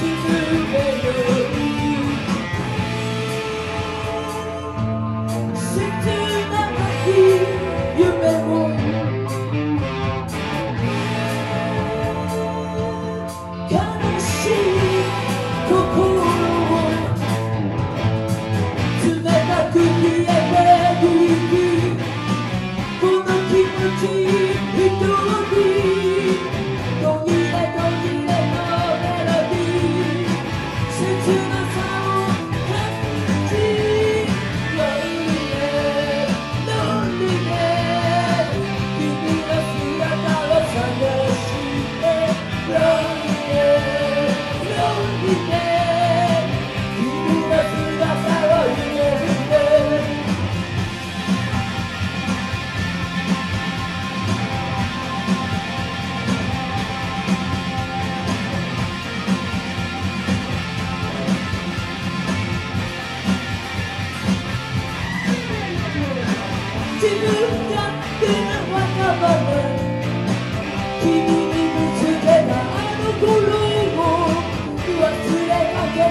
to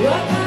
What?